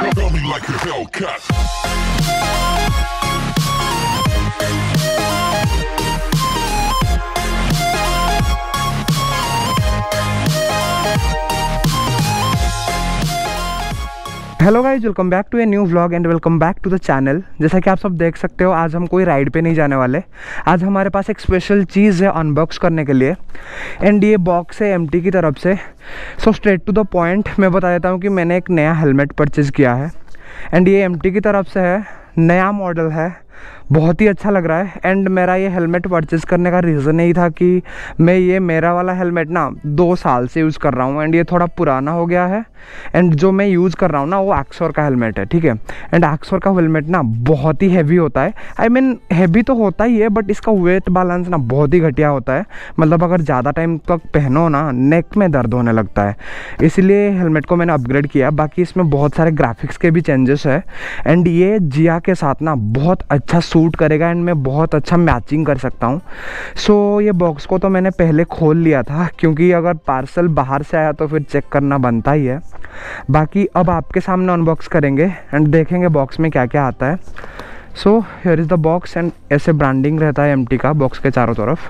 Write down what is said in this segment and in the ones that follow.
Felt me like a Hellcat. Hello guys welcome back to a new vlog and welcome back to the channel जैसा कि आप सब देख सकते हो, आज हम कोई राइड पे नहीं जाने वाले। आज हमारे पास एक स्पेशल चीज़ है अनबॉक्स करने के लिए। एंड ये बॉक्स है एमटी की तरफ़ से। So straight to the point मैं बता देता हूँ कि मैंने एक नया हेलमेट परचेज़ किया है। एंड ये एमटी की तरफ़ से है। नया मॉडल है। बहुत ही अच्छा लग रहा है। एंड मेरा ये हेलमेट परचेज़ करने का रीज़न यही था कि मैं ये मेरा वाला हेलमेट ना दो साल से यूज़ कर रहा हूँ एंड ये थोड़ा पुराना हो गया है। एंड जो मैं यूज़ कर रहा हूँ ना, वो एक्सोर का हेलमेट है, ठीक है? एंड एक्सोर का हेलमेट ना बहुत ही हैवी होता है। आई मीन हैवी तो होता ही है बट इसका वेट बैलेंस ना बहुत ही घटिया होता है। मतलब अगर ज़्यादा टाइम तक पहनो ना नेक में दर्द होने लगता है। इसलिए हेलमेट को मैंने अपग्रेड किया। बाकी इसमें बहुत सारे ग्राफिक्स के भी चेंजेस है। एंड ये जिया के साथ ना बहुत अच्छा सूट करेगा एंड मैं बहुत अच्छा मैचिंग कर सकता हूँ। सो so, ये बॉक्स को तो मैंने पहले खोल लिया था क्योंकि अगर पार्सल बाहर से आया तो फिर चेक करना बनता ही है। बाकी अब आपके सामने अनबॉक्स करेंगे एंड देखेंगे बॉक्स में क्या क्या आता है। So here is the box and ऐसे ब्रांडिंग रहता है एमटी का बॉक्स के चारों तरफ़।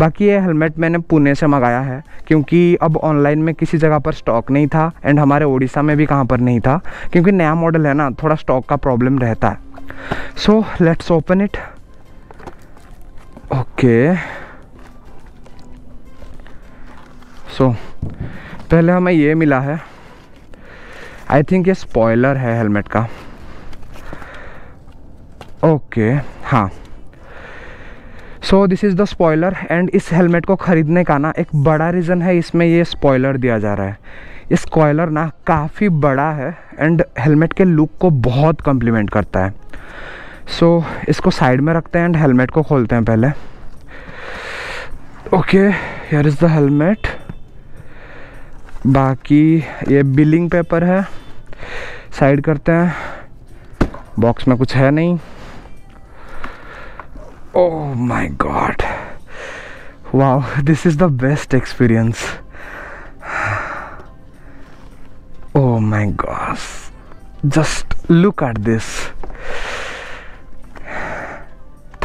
बाकी ये हेलमेट मैंने पुणे से मंगाया है क्योंकि अब ऑनलाइन में किसी जगह पर स्टॉक नहीं था एंड हमारे उड़ीसा में भी कहाँ पर नहीं था क्योंकि नया मॉडल है ना थोड़ा स्टॉक का प्रॉब्लम रहता है। So let's open it okay so पहले हमें ये मिला है। आई थिंक ये स्पॉयलर है हेलमेट का। ओके okay, हाँ। So this is the spoiler and इस हेलमेट को ख़रीदने का ना एक बड़ा रीज़न है इसमें ये स्पॉयलर दिया जा रहा है। ये स्पॉयलर ना काफ़ी बड़ा है एंड हेलमेट के लुक को बहुत कम्प्लीमेंट करता है। सो so, इसको साइड में रखते हैं एंड हेलमेट को खोलते हैं पहले। Okay here is the helmet बाकी ये बिलिंग पेपर है। साइड करते हैं। बॉक्स में कुछ है नहीं। ओह my god wow this is the best experience oh my god just look at this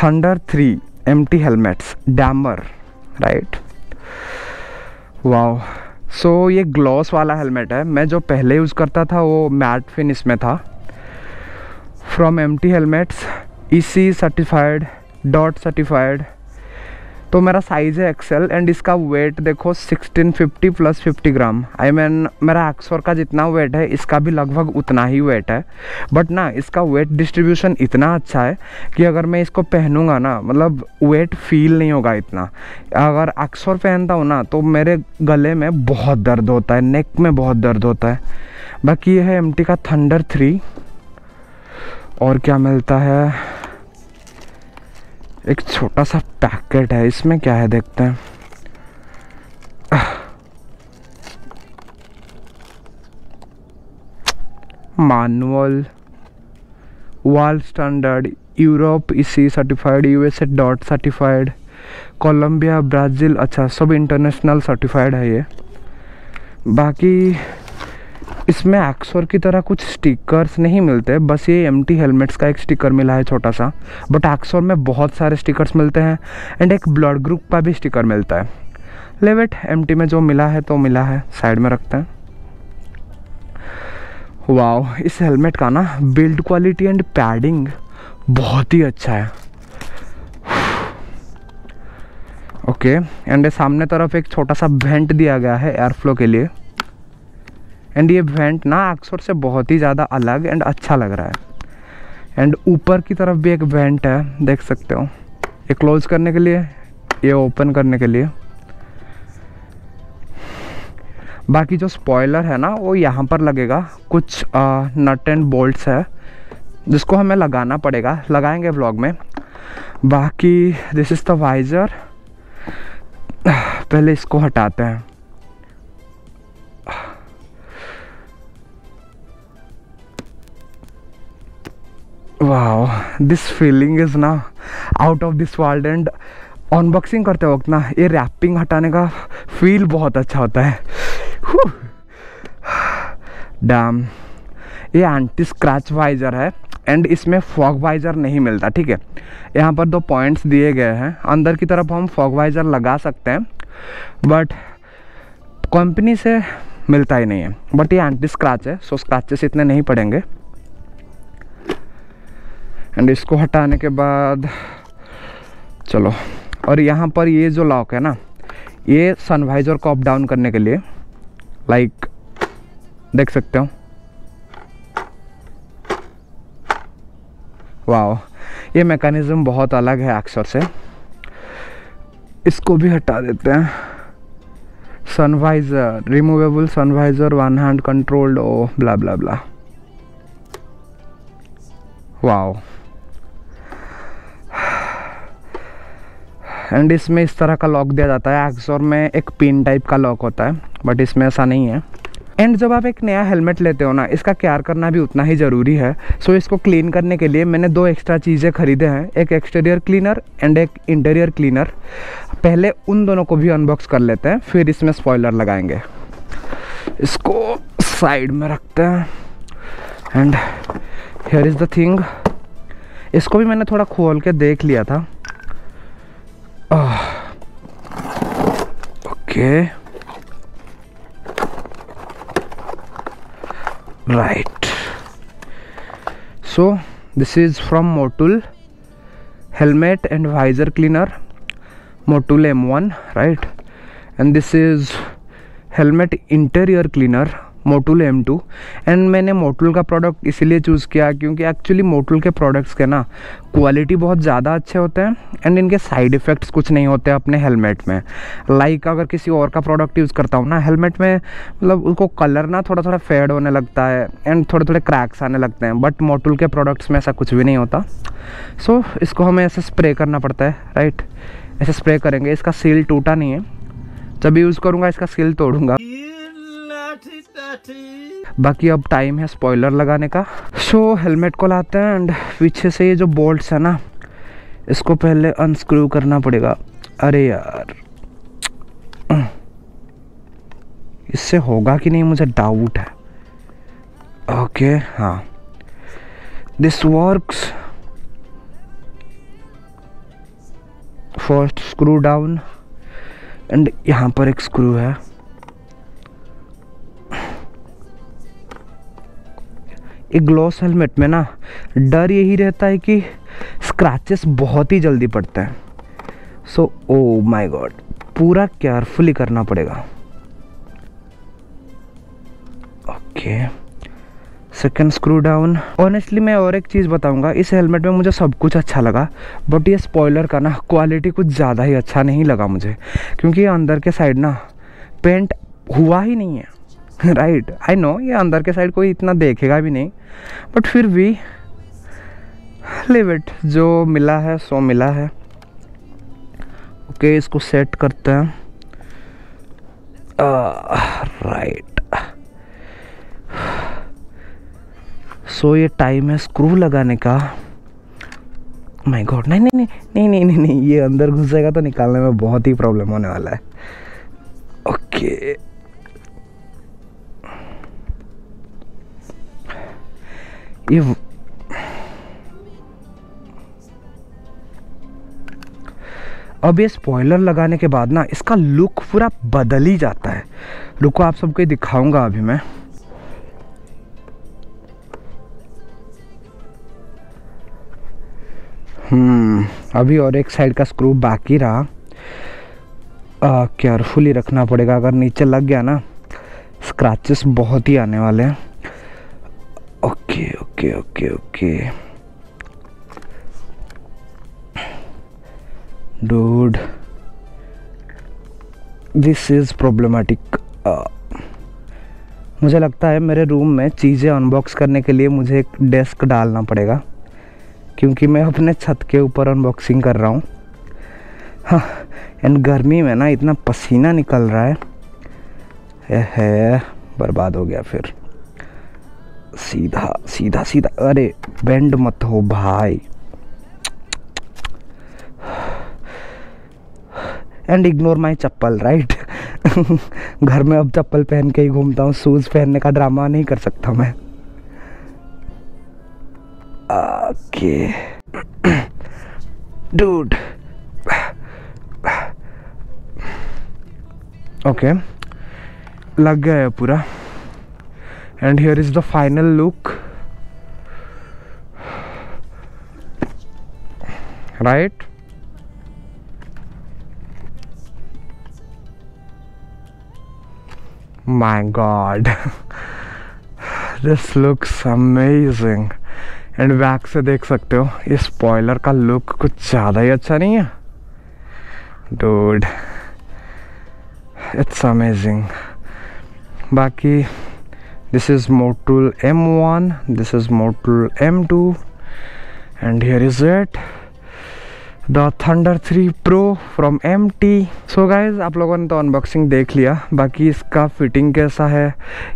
Thunder three M T helmets dammar right wow so ये ग्लॉस वाला हेलमेट है। मैं जो पहले यूज़ करता था, वो मैट फिनिश में था। From M T helmets E C certified dot certified तो मेरा साइज़ है एक्सेल एंड इसका वेट देखो 1650 plus 50 gram I I mean mean, मेरा एक्सोर का जितना वेट है इसका भी लगभग उतना ही वेट है. बट ना इसका वेट डिस्ट्रीब्यूशन इतना अच्छा है कि अगर मैं इसको पहनूँगा ना मतलब वेट फील नहीं होगा इतना. अगर एक्सोर पहनता हूँ ना तो मेरे गले में बहुत दर्द होता है नेक में बहुत दर्द होता है. बाकी ये है एमटी का थंडर थ्री और क्या मिलता है? एक छोटा सा पैकेट है, इसमें क्या है देखते हैं। मानुअल वाल standard Europe ECE certified USA dot certified Colombia Brazil अच्छा सब इंटरनेशनल सर्टिफाइड है ये। बाकी इसमें एक्सोर की तरह कुछ स्टिकर्स नहीं मिलते, बस ये एम टी हेलमेट्स का एक स्टिकर मिला है छोटा सा बट एक्सोर में बहुत सारे स्टिकर्स मिलते हैं एंड एक ब्लड ग्रुप का भी स्टिकर मिलता है। लेवेट एमटी में जो मिला है तो मिला है साइड में रखते हैं। वाओ इस हेलमेट का ना बिल्ड क्वालिटी एंड पैडिंग बहुत ही अच्छा है। ओके एंड सामने तरफ़ एक छोटा सा वेंट दिया गया है एयर फ्लो के लिए। एंड ये वेंट ना एक्सोर से बहुत ही ज़्यादा अलग एंड अच्छा लग रहा है। एंड ऊपर की तरफ़ भी एक वेंट है, देख सकते हो। ये क्लोज करने के लिए, ये ओपन करने के लिए। बाकी जो स्पॉयलर है ना, वो यहाँ पर लगेगा। कुछ नट एंड बोल्ट्स है, जिसको हमें लगाना पड़ेगा। लगाएँगे व्लॉग में। बाकी दिस इज़ द वाइज़र पहले इसको हटाते हैं। दिस फीलिंग इज़ ना out of this world and unboxing करते वक्त ना, ये रैपिंग हटाने का फील बहुत अच्छा होता है। डैम ये एंटी स्क्रैच वाइज़र है एंड इसमें फॉग वाइज़र नहीं मिलता, ठीक है? यहाँ पर दो पॉइंट्स दिए गए हैं। अंदर की तरफ़ हम फॉग वाइज़र लगा सकते हैं बट कंपनी से मिलता ही नहीं है। बट ये एंटी स्क्रैच है सो स्क्रैचेस इतने नहीं पड़ेंगे। एंड इसको हटाने के बाद, चलो। और यहाँ पर ये जो लॉक है ना, ये सनवाइजर को अप डाउन करने के लिए लाइक देख सकते हो। वाह ये मैकेनिज्म बहुत अलग है अक्सर से। इसको भी हटा देते हैं। Sun visor removable sun visor one hand controlled oh blah blah blah wow and इसमें इस तरह का लॉक दिया जाता है। एक्सोर में एक पिन टाइप का लॉक होता है बट इसमें ऐसा नहीं है। एंड जब आप एक नया हेलमेट लेते हो ना इसका केयर करना भी उतना ही ज़रूरी है। सो so, इसको क्लीन करने के लिए मैंने दो एक्स्ट्रा चीज़ें खरीदे हैं। एक एक्सटीरियर क्लीनर एंड एक इंटीरियर क्लीनर पहले उन दोनों को भी अनबॉक्स कर लेते हैं फिर इसमें स्पॉइलर लगाएँगे। इसको साइड में रखते हैं। And here is the thing इसको भी मैंने थोड़ा खोल के देख लिया था। Ah. Okay right. So this is from motul. Helmet and visor cleaner. Motul m1 right? And this is helmet interior cleaner Motul M two and मैंने मोटुल का प्रोडक्ट इसीलिए चूज़ किया क्योंकि एक्चुअली मोटुल के प्रोडक्ट्स के ना quality बहुत ज़्यादा अच्छे होते हैं एंड इनके साइड इफ़ेक्ट्स कुछ नहीं होते अपने हेलमेट में। लाइक like अगर किसी और का प्रोडक्ट यूज़ करता हूँ ना हेलमेट में मतलब उसको कलर ना थोड़ा थोड़ा फेड होने लगता है एंड थोड़े थोड़े क्रैक्स आने लगते हैं बट मोटुल के प्रोडक्ट्स में ऐसा कुछ भी नहीं होता। सो so, इसको हमें ऐसे स्प्रे करना पड़ता है राइट ऐसे स्प्रे करेंगे इसका सील टूटा नहीं है। जब यूज़ करूँगा इसका सील तोड़ूँगा। बाकी अब टाइम है स्पॉइलर लगाने का। सो so, हेलमेट को लाते हैं एंड पीछे से ये जो बोल्ट्स है ना इसको पहले अनस्क्रू करना पड़ेगा। अरे यार। इससे होगा कि नहीं मुझे डाउट है। ओके okay, हाँ। This works first screw down and यहाँ पर एक स्क्रू है। ग्लॉस हेलमेट में ना डर यही रहता है कि स्क्रैचेस बहुत ही जल्दी पड़ते हैं। सो ओ माय गॉड पूरा केयरफुली करना पड़ेगा। Okay second screw down honestly मैं और एक चीज़ बताऊँगा, इस हेलमेट में मुझे सब कुछ अच्छा लगा बट ये स्पॉइलर का ना क्वालिटी कुछ ज़्यादा ही अच्छा नहीं लगा मुझे, क्योंकि अंदर के साइड ना पेंट हुआ ही नहीं है। राइट आई नो ये अंदर के साइड कोई इतना देखेगा भी नहीं बट फिर भी लिव इट जो मिला है सो मिला है। ओके okay, इसको सेट करते हैं। राइट सो ये टाइम है स्क्रू लगाने का। माय गॉड नहीं नहीं नहीं नहीं नहीं नहीं नहीं ये अंदर घुसेगा तो निकालने में बहुत ही प्रॉब्लम होने वाला है। Okay okay. ये अब ये स्पॉइलर लगाने के बाद ना, इसका लुक पूरा बदल ही जाता है। रुको, आप सबको दिखाऊँगा अभी मैं। हम्म अभी और एक साइड का स्क्रू बाकी रहा। केयरफुली रखना पड़ेगा, अगर नीचे लग गया ना स्क्रैचेस बहुत ही आने वाले हैं। Okay okay okay okay dude this is problematic मुझे लगता है मेरे रूम में चीज़ें अनबॉक्स करने के लिए मुझे एक डेस्क डालना पड़ेगा, क्योंकि मैं अपने छत के ऊपर अनबॉक्सिंग कर रहा हूँ। हाँ एंड गर्मी में ना इतना पसीना निकल रहा है। है बर्बाद हो गया फिर। सीधा सीधा सीधा अरे बेंड मत हो भाई and ignore my chappal right घर में अब चप्पल पहन के ही घूमता हूँ शूज़ पहनने का ड्रामा नहीं कर सकता मैं Okay. Dude. Okay. लग गया है पूरा and here is the final look right my god. This looks amazing. And back से देख सकते हो ये स्पॉइलर का लुक कुछ ज़्यादा ही अच्छा नहीं है। डूड इट्स अमेजिंग बाकी Motul M one this is Motul M two and here is it the Thunder three pro from M T so guys आप लोगों ने तो अनबॉक्सिंग देख लिया, बाकी इसका फिटिंग कैसा है,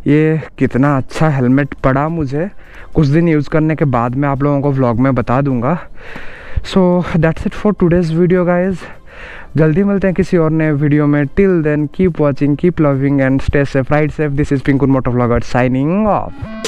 ये कितना अच्छा हेलमेट पड़ा मुझे, कुछ दिन यूज़ करने के बाद मैं आप लोगों को व्लॉग में बता दूँगा। So that's it for today's video guys जल्दी मिलते हैं किसी और नए वीडियो में. Till then keep watching keep loving and stay safe right safe this is Pinkun moto vlogger signing off